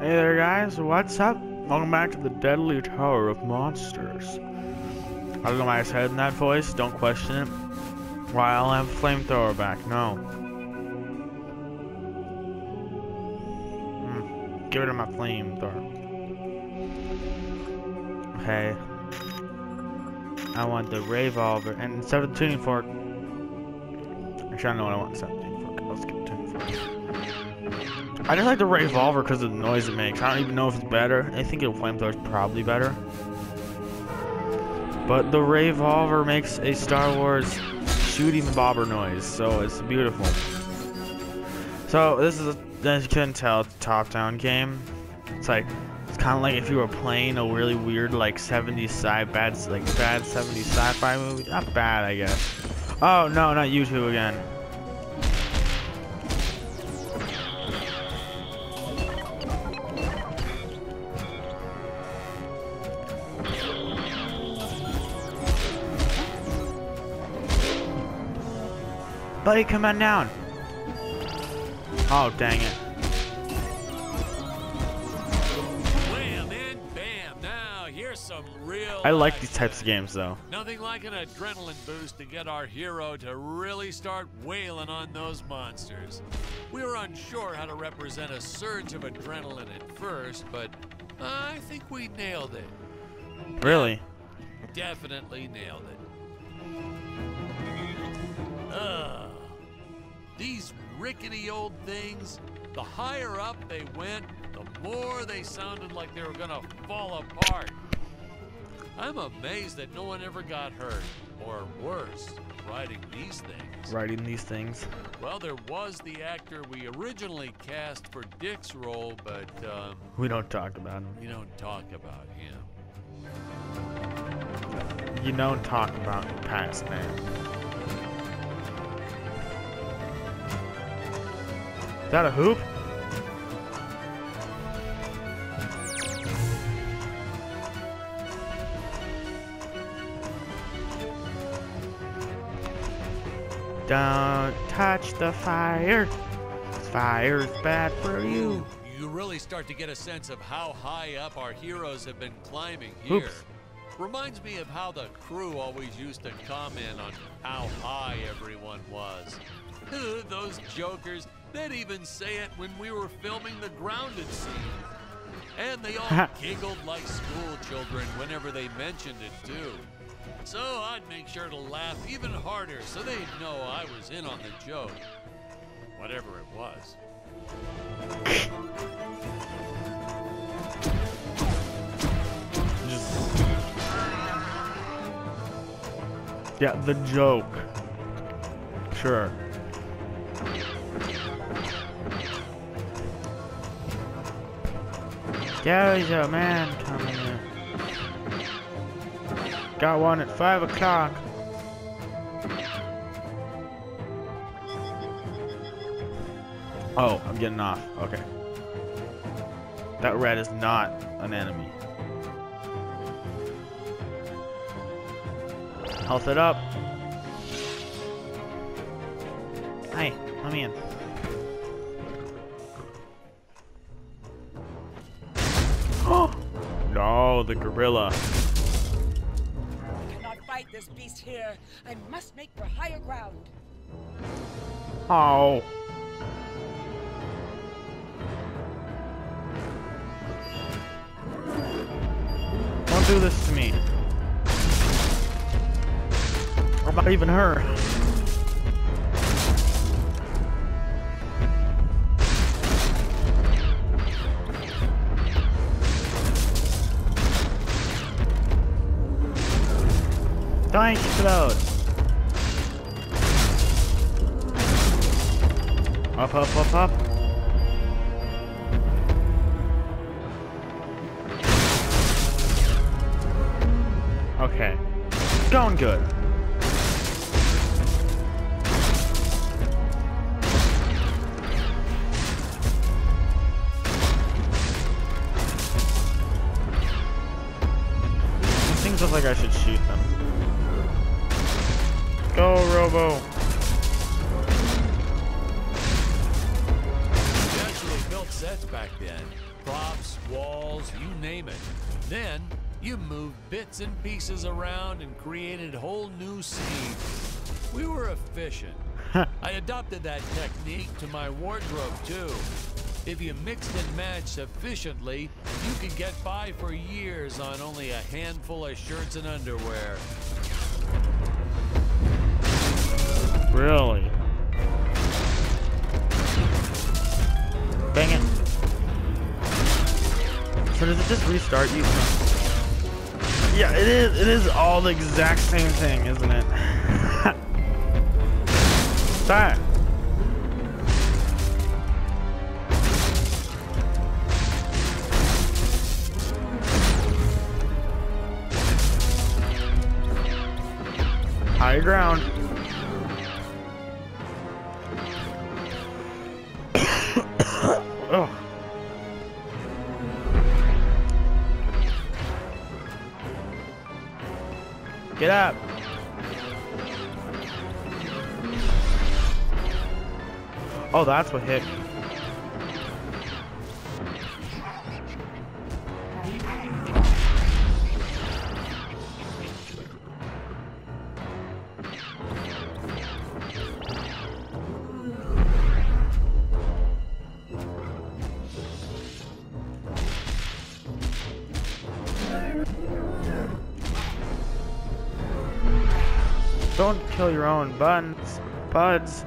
Hey there guys, what's up? Welcome back to the Deadly Tower of Monsters. I don't know why I said in that voice, don't question it. Why I'll have flamethrower back, no. Hmm. Get rid of my flamethrower. Okay. I want the revolver and instead of the tuning fork. Actually I know what I want instead I just like the revolver because of the noise it makes. I don't even know if it's better. I think a flamethrower is probably better. But the revolver makes a Star Wars shooting bobber noise, so it's beautiful. So this is, a, as you can tell, top-down game. It's like it's kind of like if you were playing a really weird like 70s sci bad like bad 70s sci-fi movie. Not bad, I guess. Oh no, not you two again. Buddy, come on down. Oh, dang it. Wham and bam. Now here's some real. I like these types of games, though. Nothing like an adrenaline boost to get our hero to really start wailing on those monsters. We were unsure how to represent a surge of adrenaline at first, but I think we nailed it. Really? Definitely nailed it. Ugh. These rickety old things, the higher up they went, the more they sounded like they were gonna fall apart. I'm amazed that no one ever got hurt, or worse, riding these things. Writing these things. Well, there was the actor we originally cast for Dick's role, but um, We don't talk about him. we don't talk about him. You don't talk about your past, man. Is that a hoop? Don't touch the fire. Fire's bad for you. You really start to get a sense of how high up our heroes have been climbing here. Oops. Reminds me of how the crew always used to comment on how high everyone was. Those jokers, they'd even say it when we were filming the grounded scene. And they all giggled like school children whenever they mentioned it too. So I'd make sure to laugh even harder so they'd know I was in on the joke. Whatever it was. Yeah, the joke. Sure. There's a man coming in. Got one at five o'clock. Oh, I'm getting off. Okay. That red is not an enemy. Health it up. Hey, let me in. No, the gorilla. I cannot fight this beast here. I must make for higher ground. Oh. Don't do this to me. Or not even her. Don't explode. Up, up, up, up. Okay. Going good. Look like I should shoot them. Go, Robo. Actually built sets back then. props, walls, you name it. Then you moved bits and pieces around and created whole new scenes. We were efficient. I adopted that technique to my wardrobe too. If you mixed and matched sufficiently, you could get by for years on only a handful of shirts and underwear. Really? Bang it. So does it just restart you? Yeah, it is. It is all the exact same thing, isn't it? that. High ground. Get up. Oh, that's what hit. Don't kill your own buns, buds.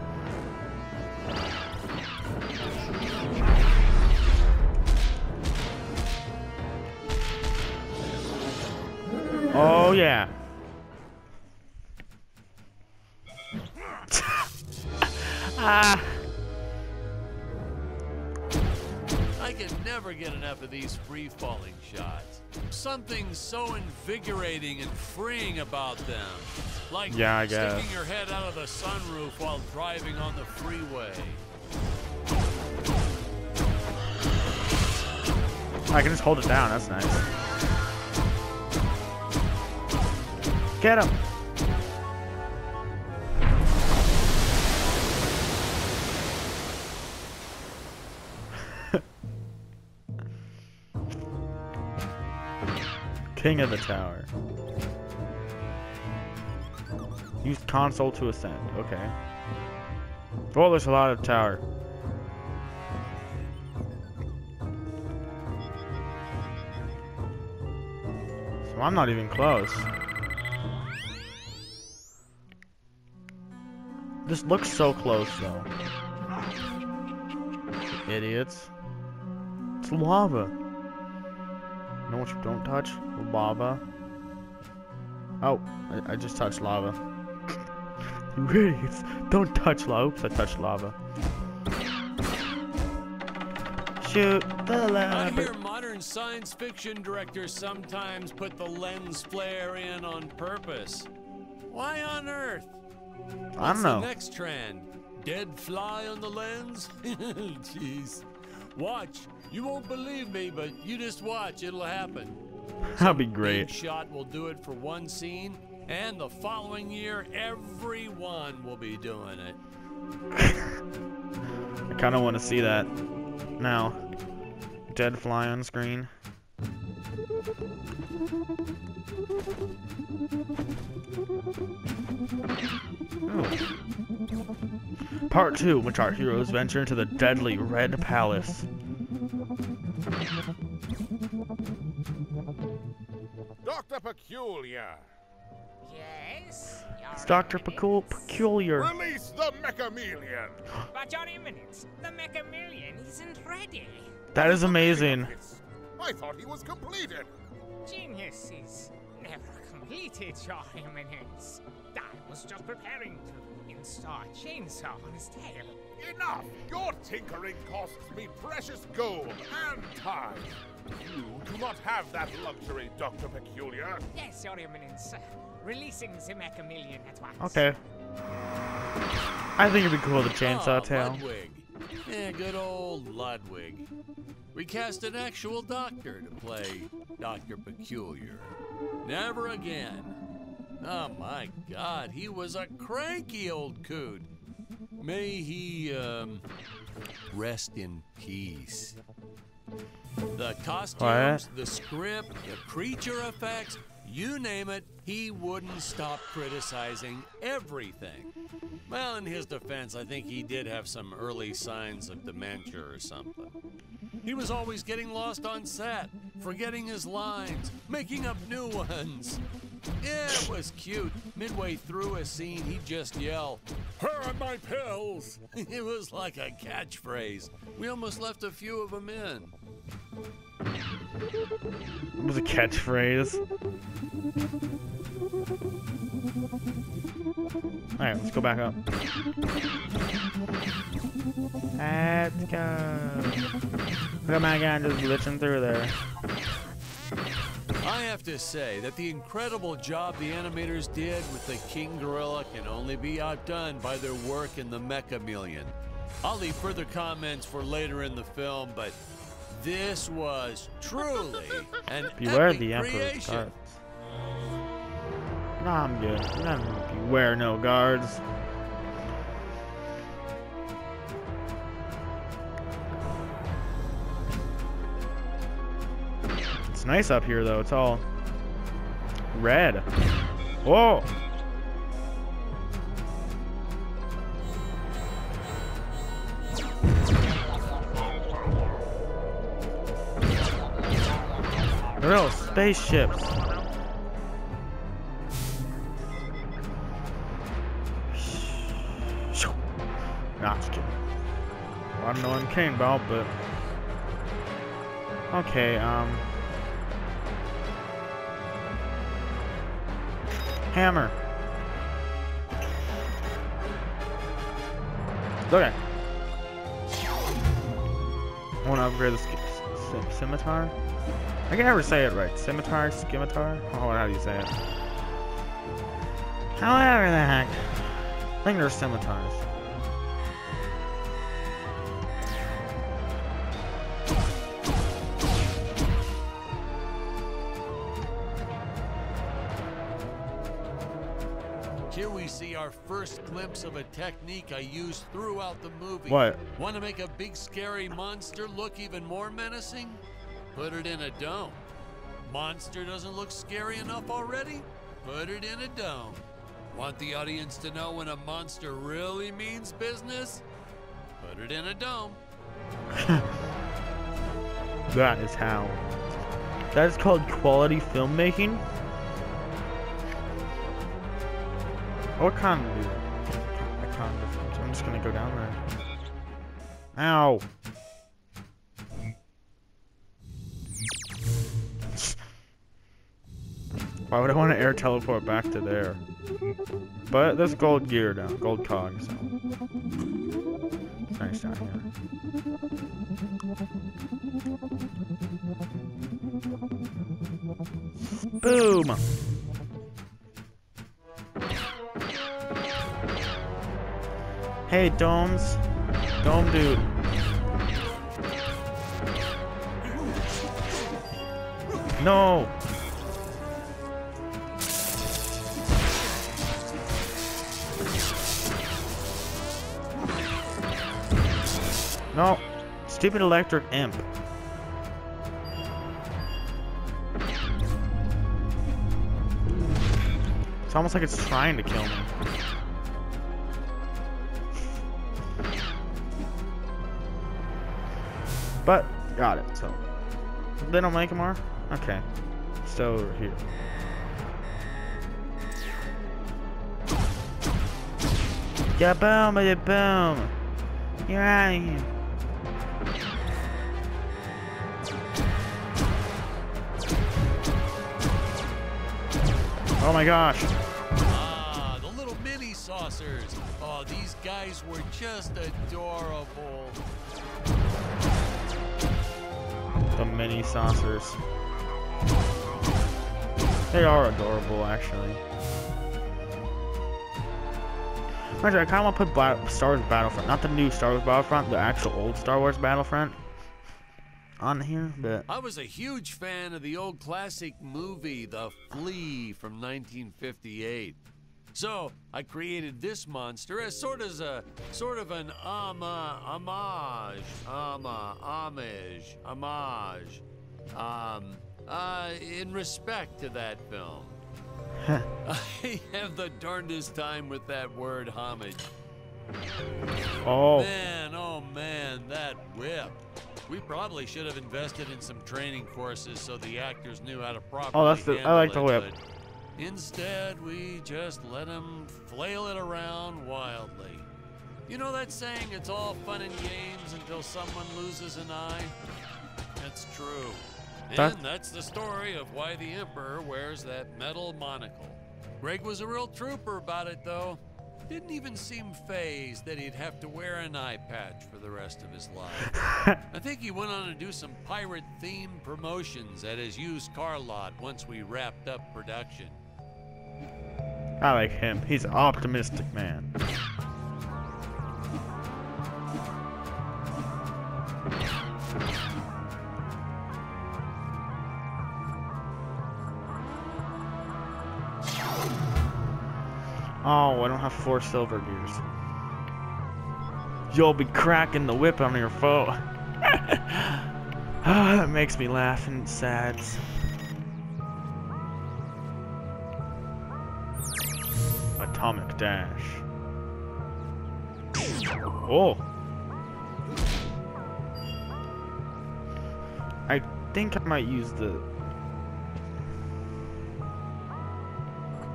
Oh yeah. ah. I can never get enough of these free falling shots. Something so invigorating and freeing about them. Like Yeah, I guess. sticking your head out of the sunroof while driving on the freeway. I can just hold it down. That's nice. Get him. King of the tower. Use console to ascend. Okay. Well, there's a lot of tower. So I'm not even close. This looks so close, though. Idiots. It's lava. You know what you don't touch? Lava. Oh, I, I just touched lava. You idiots. Don't touch lava. Oops, I touched lava. Shoot the I lava. hear modern science fiction directors sometimes put the lens flare in on purpose. Why on earth? I don't know. the next trend? Dead fly on the lens? Jeez. Watch. You won't believe me, but you just watch. It'll happen. That'd be great. shot will do it for one scene, and the following year, everyone will be doing it. I kind of want to see that now. Dead fly on screen. Ooh. Part 2, which our heroes venture into the deadly Red Palace. Dr. Peculiar, Yes? It's Dr. Pecul Peculiar. release the Mechameleon! But your eminence, the Mechameleon isn't ready. That is amazing. I thought he was completed. Genius is never completed, your eminence. I was just preparing to install a chainsaw on his tail. Enough! Your tinkering costs me precious gold and time. You do not have that luxury, Dr. Peculiar. Yes, your eminence. Releasing the Mechameleon at once. Okay. I think it'd be cool to chainsaw Ah, tail. Ludwig. Yeah, good old Ludwig. We cast an actual doctor to play Dr. Peculiar. Never again. Oh my god, he was a cranky old coot. May he, um, rest in peace. The costumes, What? the script, the creature effects, you name it, he wouldn't stop criticizing everything. Well, in his defense, I think he did have some early signs of dementia or something. He was always getting lost on set, forgetting his lines, making up new ones. It was cute. Midway through a scene, he'd just yell, Where are my pills? it was like a catchphrase. We almost left a few of them in. It was a catchphrase. Alright, let's go back up. Let's go. Look at my guy just glitching through there. I have to say that the incredible job the animators did with the King Gorilla can only be outdone by their work in the Mechameleon. I'll leave further comments for later in the film, but this was truly an Beware the Emperor's creation. guards. No, I'm good. No, beware no guards. It's nice up here though. It's all red. Whoa! All spaceships. Nah, just kidding. Well, I don't know what I'm kidding about, but okay. Um, hammer. Okay. I want to upgrade the scimitar. I can never say it right. Scimitar, scimitar. Oh, how do you say it? However the heck. I think they're scimitars. Here we see our first glimpse of a technique I used throughout the movie. What? Want to make a big scary monster look even more menacing? Put it in a dome. Monster doesn't look scary enough already? Put it in a dome. Want the audience to know when a monster really means business? Put it in a dome. That is how. That is called quality filmmaking. What kind of I of I'm just gonna go down there. Ow. Why would I want to air teleport back to there? But there's gold gear down, gold cog, so it's nice down here. Boom! Hey, domes. Dome dude. No! No! Stupid electric imp. It's almost like it's trying to kill me. But, got it, so. They don't make them more? Okay. Still over here. Yeah, boom, boom. You're out of here. Oh my gosh. Ah, the little mini saucers. Oh, these guys were just adorable. The mini saucers. They are adorable, actually. Actually, I kind of want to put Star Wars Battlefront, not the new Star Wars Battlefront, the actual old Star Wars Battlefront on here, but I was a huge fan of the old classic movie, The Flea from 1958. So I created this monster as sort of a sort of an ama, homage, ama, homage, homage Um, uh, in respect to that film, I have the darndest time with that word homage. Oh, Man, oh man, that whip. We probably should have invested in some training courses so the actors knew how to properly Oh, that's the- I like the whip. Instead, we just let them flail it around wildly. You know that saying, it's all fun and games until someone loses an eye? That's true. That- And that's the story of why the Emperor wears that metal monocle. Greg was a real trooper about it, though. Didn't even seem fazed that he'd have to wear an eye patch for the rest of his life. I think he went on to do some pirate themed promotions at his used car lot once we wrapped up production. I like him. He's an optimistic man. Oh, I don't have four silver gears. You'll be cracking the whip on your foe. Ah, that makes me laugh and sad. Atomic Dash. Oh! I think I might use the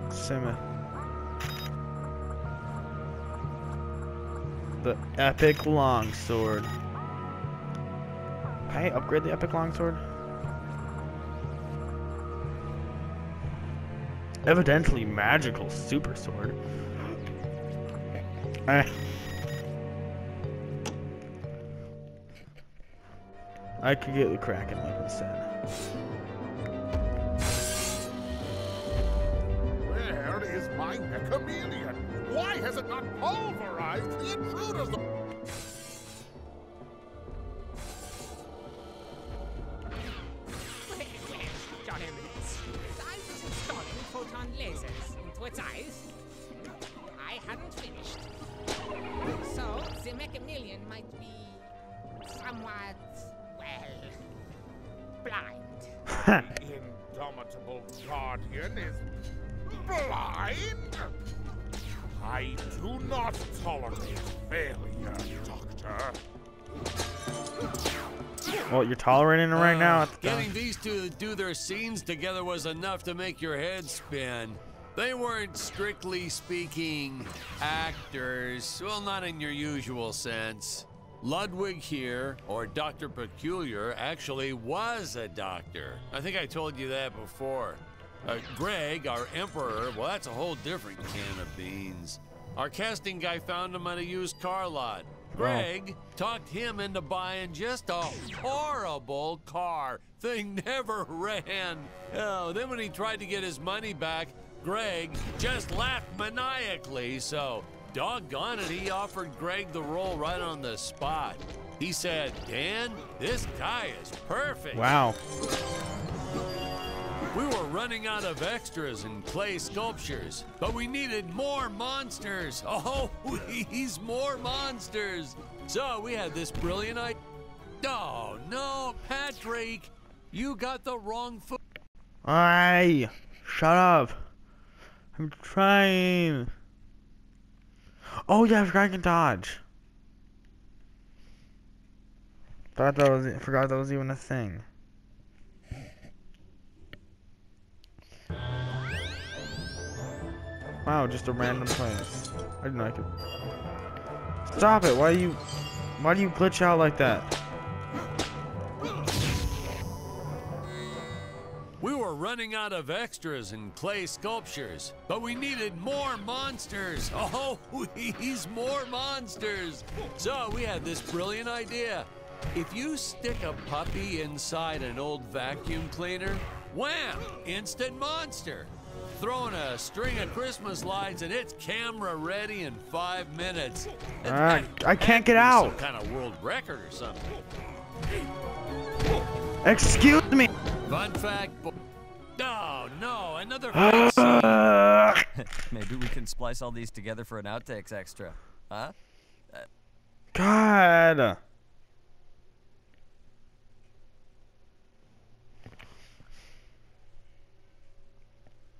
Sima. The epic longsword. Can I upgrade the epic longsword? Evidently magical super sword. Eh. I could get the Kraken like instead. Where is my chameleon? Why has it not pulverized the intruders? Well, well, John Eminence, I was installing photon lasers into its eyes. I hadn't finished. So, the Mechameleon might be somewhat, well, blind. Indomitable guardian is blind? I do not tolerate failure, Doctor. well, you're tolerating it right now. Uh, It's done. getting these two to do their scenes together was enough to make your head spin. They weren't strictly speaking actors, well, not in your usual sense. Ludwig here, or Dr. Peculiar, actually was a doctor. I think I told you that before. Uh, Greg, our emperor, well, that's a whole different can of beans. Our casting guy found him at a used car lot. Greg talked him into buying just a horrible car. Thing never ran. Oh, then when he tried to get his money back, Greg just laughed maniacally. So, doggone it, he offered Greg the role right on the spot. He said, Dan, this guy is perfect. Wow. We were running out of extras and clay sculptures, but we needed more monsters. Oh, please, more monsters. So we had this brilliant idea. Oh, no, Patrick, you got the wrong foot. Aye, shut up. I'm trying. Oh yeah, I forgot I can dodge. Thought that was forgot that was even a thing. Wow, just a random place. I didn't like it. Stop it! Why do you, why do you glitch out like that? We were running out of extras and clay sculptures, but we needed more monsters. Oh, please, more monsters. So we had this brilliant idea. If you stick a puppy inside an old vacuum cleaner, wham, instant monster. Throwing a string of Christmas lights and it's camera ready in five minutes. And that I can't get had to be out. Some kind of world record or something. Excuse me. Fun fact. bo- No, no, another fight scene. Ugh. Maybe we can splice all these together for an outtakes extra. Huh? God.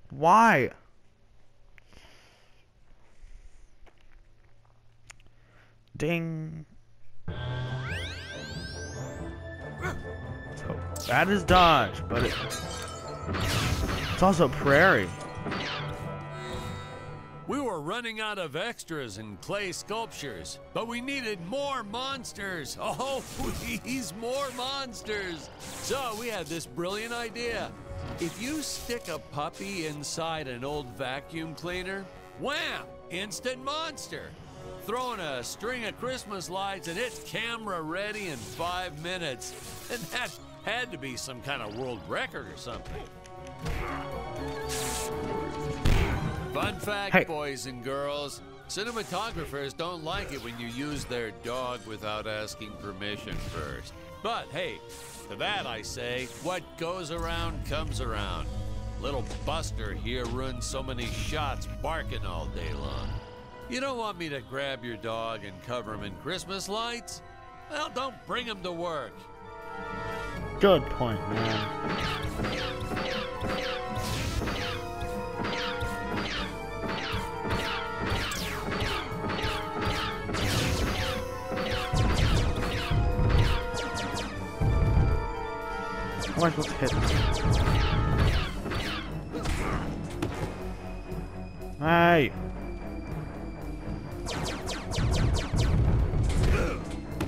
Why? Ding. So that is dodge, but it, it's also prairie. We were running out of extras and clay sculptures, but we needed more monsters. Oh, please, more monsters. So we had this brilliant idea. If you stick a puppy inside an old vacuum cleaner, wham, instant monster. Throwing a string of Christmas lights and it's camera ready in five minutes. And that had to be some kind of world record or something. Fun fact, Hey. boys and girls. Cinematographers don't like it when you use their dog without asking permission first. But hey, to that I say, what goes around comes around. Little Buster here ruins so many shots barking all day long. You don't want me to grab your dog and cover him in Christmas lights? Well, don't bring him to work. Good point, man. How am I supposed to hit? Hey!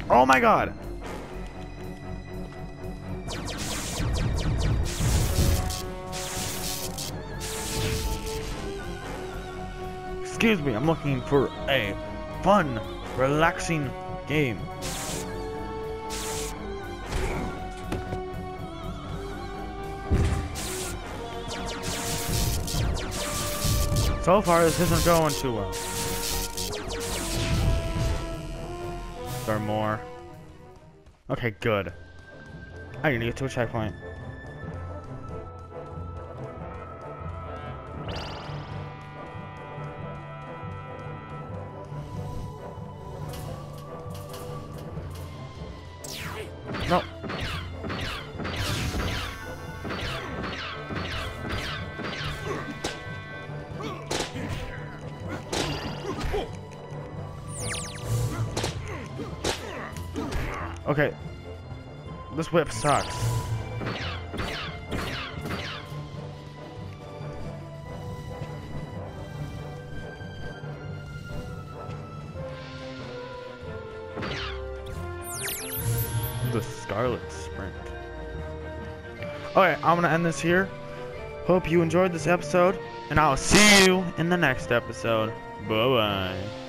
Oh my god! Excuse me, I'm looking for a fun, relaxing game. So far, this isn't going too well. There more? Okay, good. I need to get to a checkpoint. Okay. This whip sucks. The Scarlet Sprint. Okay, I'm gonna end this here. Hope you enjoyed this episode, and I'll see you in the next episode. Bye bye.